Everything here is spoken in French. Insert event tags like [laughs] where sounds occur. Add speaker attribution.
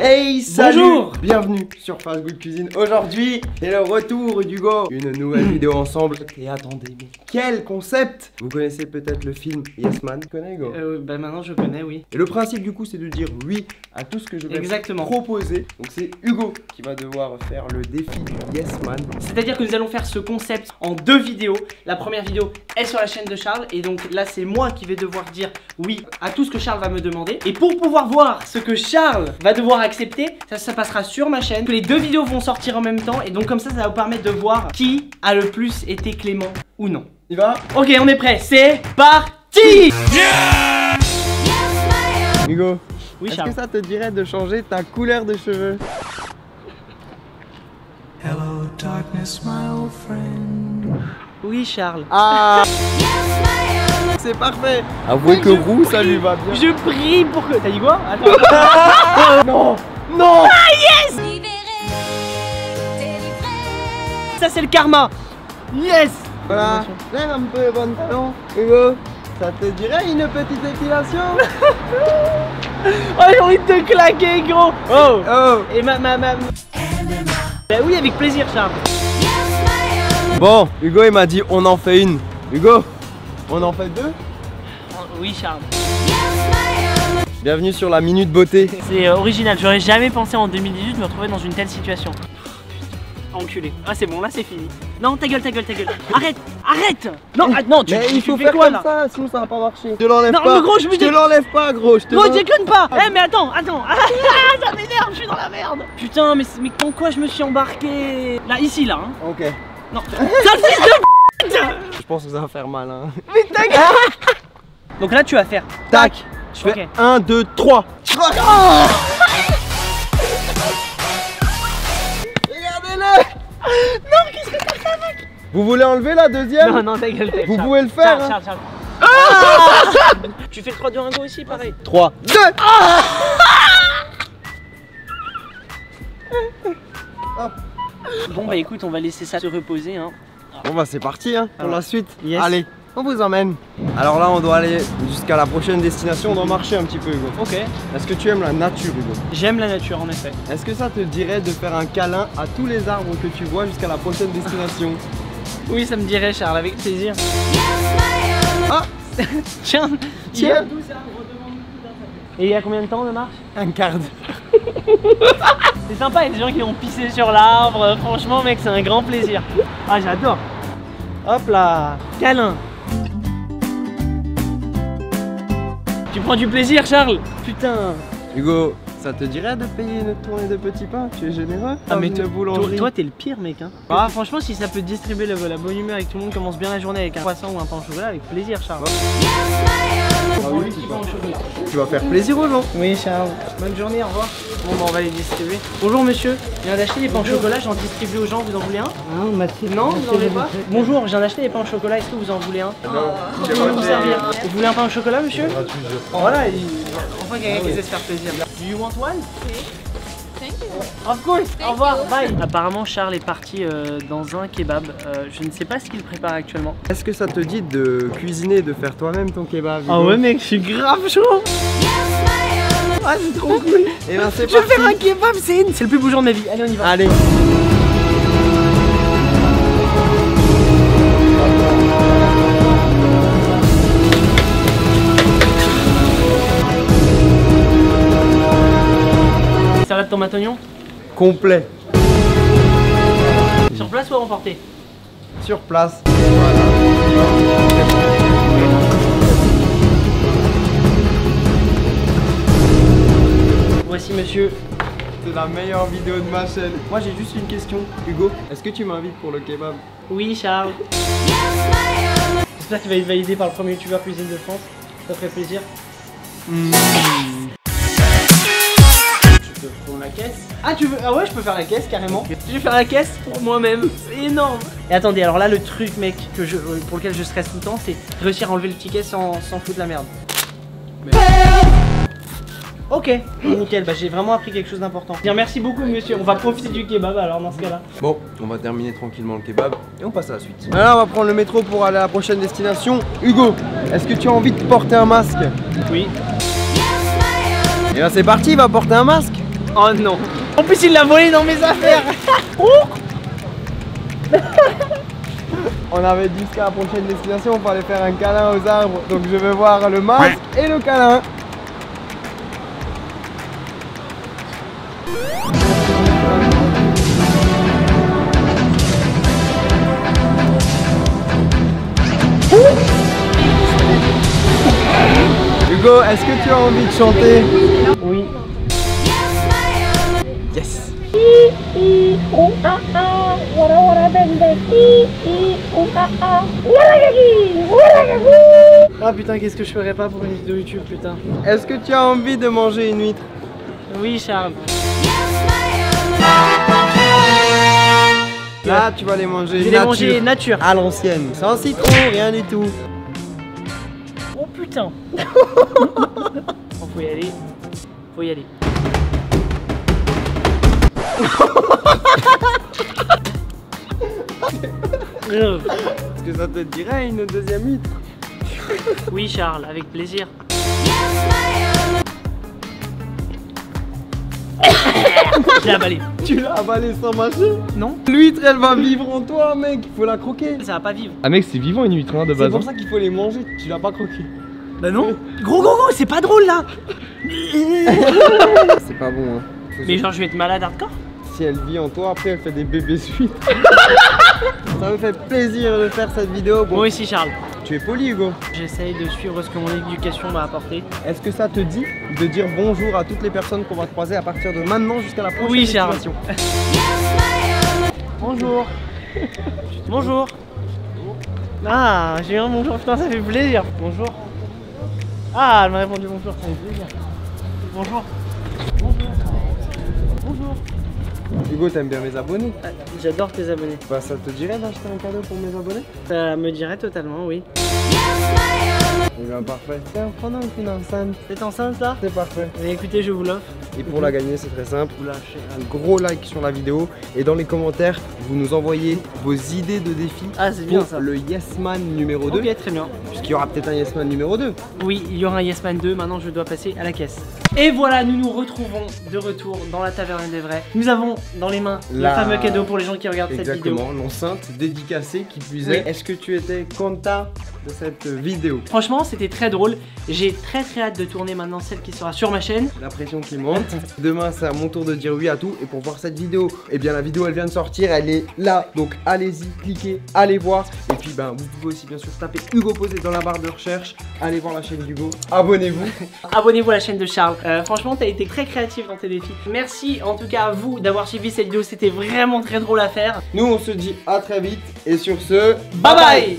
Speaker 1: Hey, salut
Speaker 2: Bonjour
Speaker 1: Bienvenue sur Fast Good Cuisine. Aujourd'hui, c'est le retour d'Hugo. Une nouvelle [clears throat] vidéo ensemble. Et attendez, mais quel concept? Vous connaissez peut-être le film Yes Man Tu connais Hugo?
Speaker 2: Euh, bah maintenant je connais, oui.
Speaker 1: Et le principe du coup, c'est de dire oui à tout ce que je vais
Speaker 2: Exactement.
Speaker 1: proposer. Donc c'est Hugo qui va devoir faire le défi du Yes Man.
Speaker 2: C'est-à-dire que nous allons faire ce concept en deux vidéos. La première vidéo est sur la chaîne de Charles et donc là c'est moi qui vais devoir dire oui à tout ce que Charles va me demander. Et pour pouvoir voir ce que Charles va devoir accepter, ça, ça passera sur ma chaîne. Que les deux vidéos vont sortir en même temps et donc comme ça ça va vous permettre de voir qui a le plus été clément ou non.
Speaker 1: Il va
Speaker 2: Ok, on est prêt, c'est parti
Speaker 1: Hugo
Speaker 2: Oui
Speaker 1: Est-ce
Speaker 2: Charles.
Speaker 1: que ça te dirait de changer ta couleur de cheveux?
Speaker 3: Hello, darkness, my old friend.
Speaker 2: Oui Charles.
Speaker 1: Ah [laughs] [laughs] C'est parfait. Avouez que roux, ça lui va bien.
Speaker 2: Je prie pour que... T'as dit quoi Attends. [laughs]
Speaker 1: Non. Non.
Speaker 2: Ça c'est le karma. Yes.
Speaker 1: Voilà, lève un peu le pantalon. Hugo, ça te dirait une petite épilation [laughs]
Speaker 2: Oh j'ai envie de te claquer gros. Oh.
Speaker 1: Oh.
Speaker 2: Et ma ma ma Bah oui avec plaisir Charles.
Speaker 1: Bon, Hugo il m'a dit on en fait une. Hugo, on en fait deux
Speaker 2: Oui Charles
Speaker 1: Bienvenue sur la Minute Beauté.
Speaker 2: C'est euh, original, j'aurais jamais pensé en 2018 me retrouver dans une telle situation Enculé Ah c'est bon là c'est fini Non ta gueule ta gueule ta gueule [laughs] Arrête Arrête Non ah, non tu,
Speaker 1: Mais
Speaker 2: tu
Speaker 1: il faut
Speaker 2: fais
Speaker 1: faire
Speaker 2: quoi
Speaker 1: comme
Speaker 2: là
Speaker 1: ça, sinon ça va pas marcher. Je te l'enlève
Speaker 2: Non,
Speaker 1: pas.
Speaker 2: mais gros, je me
Speaker 1: te
Speaker 2: dis-
Speaker 1: l'enlève pas, gros. Je te
Speaker 2: Gros
Speaker 1: l'enlève-
Speaker 2: déconne pas Eh mais attends attends Ah, [laughs] Ça m'énerve je suis dans la merde Putain mais, mais dans quoi je me suis embarqué? Là ici là hein
Speaker 1: Ok.
Speaker 2: Non Sale fils de p***!
Speaker 1: Je pense que ça va faire mal. Hein.
Speaker 2: Donc là tu vas faire
Speaker 1: Tac. Je fais
Speaker 2: Ok.
Speaker 1: 1, 2, 3. Regardez-le
Speaker 2: Non qu'est-ce que t'as fait mec
Speaker 1: Vous voulez enlever la deuxième?
Speaker 2: Non non ta gueule ta gueule,
Speaker 1: Vous
Speaker 2: Charles.
Speaker 1: pouvez le faire,
Speaker 2: Charles,
Speaker 1: hein.
Speaker 2: Charles, Charles. Ah Tu fais le 3 2 1 go aussi pareil
Speaker 1: 3, 2
Speaker 2: Bon bah écoute on va laisser ça se reposer hein
Speaker 1: Bon bah c'est parti hein, pour
Speaker 2: Alors,
Speaker 1: la suite.
Speaker 2: yes.
Speaker 1: Allez, on vous emmène. Alors là on doit aller jusqu'à la prochaine destination, on doit marcher un petit peu Hugo.
Speaker 2: Ok
Speaker 1: Est-ce que tu aimes la nature Hugo?
Speaker 2: J'aime la nature en effet
Speaker 1: Est-ce que ça te dirait de faire un câlin à tous les arbres que tu vois jusqu'à la prochaine destination? [laughs]
Speaker 2: Oui ça me dirait Charles avec plaisir
Speaker 1: Ah [laughs]
Speaker 2: Tiens
Speaker 1: Tiens.
Speaker 2: Et il y a combien de temps de marche?
Speaker 1: Un quart [laughs]
Speaker 2: C'est sympa, il y a des gens qui ont pissé sur l'arbre. Franchement, mec, c'est un grand plaisir. Ah, j'adore. Hop là, câlin. Tu prends du plaisir, Charles Putain.
Speaker 1: Hugo, ça te dirait de payer une tournée de petits pains Tu es généreux
Speaker 2: Ah, mais toi, toi, t'es le pire, mec. Hein. Ah, franchement, si ça peut distribuer le- la bonne humeur et que tout le monde commence bien la journée avec un croissant ou un pain au chocolat, avec plaisir, Charles.
Speaker 1: Ah oui, tu vas- tu vas faire plaisir aux gens.
Speaker 2: Oui, Charles. Bonne journée, au revoir. Bon, bah, on va les distribuer. Bonjour, monsieur. Je viens d'acheter des pains au chocolat, j'en distribue aux gens. Vous en voulez un? Non, vous en voulez pas? Bonjour, je viens d'acheter des pains au chocolat. Est-ce que vous en voulez un? Je peux vous servir. Vous voulez un pain au chocolat, monsieur? Voilà, il... enfin quelqu'un qui sait se faire plaisir. Do you want one? Of course. Au revoir. Bye. Apparemment, Charles est parti euh, dans un kebab. Euh, je ne sais pas ce qu'il prépare actuellement.
Speaker 1: Est-ce que ça te dit de cuisiner, de faire toi-même ton kebab?
Speaker 2: Ah
Speaker 1: Hugo
Speaker 2: mec, je suis grave chaud. Ah, c'est trop [laughs] cool.
Speaker 1: Et ben c'est
Speaker 2: Je vais faire un kebab, c'est c'est le plus beau jour de ma vie. Allez, on y va.
Speaker 1: Allez
Speaker 2: Salade tomate oignon
Speaker 1: Complet
Speaker 2: Sur place ou à emporter?
Speaker 1: Sur place
Speaker 2: Voici monsieur.
Speaker 1: C'est la meilleure vidéo de ma chaîne Moi j'ai juste une question Hugo, est-ce que tu m'invites pour le kebab?
Speaker 2: Oui, Charles. J'espère qu'il va être validé par le premier youtubeur cuisine de France. Ça ferait plaisir.
Speaker 1: Hmm.
Speaker 2: Je peux prendre la caisse? Ah, tu veux? Ah ouais, je peux faire la caisse carrément. Je vais faire la caisse pour moi-même. C'est énorme. Et attendez, alors là, le truc, mec, que je, pour lequel je stresse tout le temps, c'est réussir à enlever le ticket sans, sans foutre la merde. Ok, nickel, bah j'ai vraiment appris quelque chose d'important. Bien, merci beaucoup monsieur, on va profiter du kebab alors dans ce cas-là.
Speaker 1: Bon, on va terminer tranquillement le kebab et on passe à la suite. Alors on va prendre le métro pour aller à la prochaine destination. Hugo, est-ce que tu as envie de porter un masque?
Speaker 2: Oui.
Speaker 1: Et là c'est parti, il va porter un masque
Speaker 2: Oh non. En plus, il l'a volé dans mes affaires. [laughs]
Speaker 1: On avait dit qu'à la prochaine destination, on fallait faire un câlin aux arbres. Donc je vais voir le masque et le câlin. Hugo, est-ce que tu as envie de chanter?
Speaker 2: Oui.
Speaker 1: Yes
Speaker 2: Ah putain, qu'est-ce que je ferais pas pour une vidéo YouTube, putain?
Speaker 1: Est-ce que tu as envie de manger une huître?
Speaker 2: Oui, Charles.
Speaker 1: Là, tu vas les manger
Speaker 2: Je vais les
Speaker 1: nature.
Speaker 2: manger nature.
Speaker 1: À l'ancienne. Sans citron, rien du tout.
Speaker 2: Oh putain. Bon, faut y aller. Faut y aller.
Speaker 1: Est-ce que ça te dirait une deuxième huître
Speaker 2: oui, Charles, avec plaisir. [coughs] Je l'ai avalé.
Speaker 1: Tu l'as avalé sans mâcher
Speaker 2: Non
Speaker 1: L'huître, elle va vivre en toi, mec. Il faut la croquer.
Speaker 2: Ça va pas vivre.
Speaker 1: Ah, mec, c'est vivant une huître hein, de base. C'est pour ça qu'il faut les manger. Tu l'as pas croqué.
Speaker 2: Bah non Gros gros gros, c'est pas drôle là [laughs]
Speaker 1: C'est pas bon, hein.
Speaker 2: Mais genre, je vais être malade hardcore
Speaker 1: Si elle vit en toi, après elle fait des bébés huîtres. [laughs] ça me fait plaisir de faire cette vidéo. Bon,
Speaker 2: Moi aussi, Charles.
Speaker 1: tu es poli, Hugo?
Speaker 2: J'essaye de suivre ce que mon éducation m'a apporté.
Speaker 1: Est-ce que ça te dit de dire bonjour à toutes les personnes qu'on va croiser à partir de maintenant jusqu'à la prochaine
Speaker 2: Oui, Charles. [laughs] Bonjour Bonjour Ah, j'ai eu un bonjour, putain, ça fait plaisir Bonjour Ah, elle m'a répondu bonjour, ça fait plaisir. Bonjour. Bonjour. Bonjour
Speaker 1: Hugo, t'aimes bien mes abonnés
Speaker 2: Ah, J'adore tes abonnés.
Speaker 1: Bah, ça te dirait d'acheter un cadeau pour mes abonnés
Speaker 2: Ça me dirait totalement, oui.
Speaker 1: Eh bien, parfait. Tiens, prends donc une enceinte.
Speaker 2: C'est enceinte là
Speaker 1: C'est parfait.
Speaker 2: Mais écoutez, je vous l'offre.
Speaker 1: Et pour la gagner, c'est très simple. Vous lâchez un gros like sur la vidéo et dans les commentaires, vous nous envoyez vos idées de défis
Speaker 2: Ah, c'est bien ça.
Speaker 1: le Yes Man numéro 2.
Speaker 2: Ok, très bien.
Speaker 1: Puisqu'il y aura peut-être un Yes Man numéro 2.
Speaker 2: Oui, il y aura un Yes Man 2, maintenant je dois passer à la caisse. Et voilà, nous nous retrouvons de retour dans la taverne des vrais. Nous avons dans les mains
Speaker 1: La-
Speaker 2: le fameux cadeau pour les gens qui regardent cette vidéo.
Speaker 1: Exactement, l'enceinte dédicacée qui.
Speaker 2: Oui.
Speaker 1: Est-ce que tu étais content de cette vidéo
Speaker 2: Franchement, c'était très drôle. J'ai très très hâte de tourner maintenant celle qui sera sur ma chaîne.
Speaker 1: La pression qui monte. Demain, c'est à mon tour de dire oui à tout. Et pour voir cette vidéo, eh bien, la vidéo, elle vient de sortir. Elle est là. Donc, allez-y, cliquez, allez voir. Et puis, ben, vous pouvez aussi, bien sûr, taper Hugo Posé dans la barre de recherche. Allez voir la chaîne d'Hugo. Abonnez-vous. [laughs]
Speaker 2: Abonnez-vous à la chaîne de Charles. Euh, franchement, t'as été très créatif dans tes défis. Merci en tout cas à vous d'avoir suivi cette vidéo. C'était vraiment très drôle à faire.
Speaker 1: Nous, on se dit à très vite. Et sur ce,
Speaker 2: Bye bye